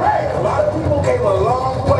Hey, a lot of people came a long way.